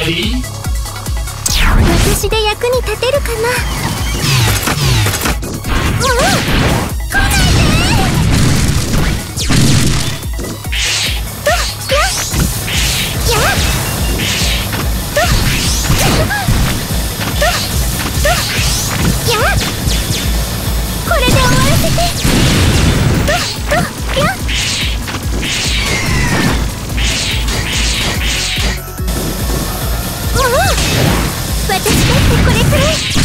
私で役に立てるかな？もう来ないでとややとととやこれで終わらせてってこれくらい。